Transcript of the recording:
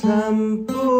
temple.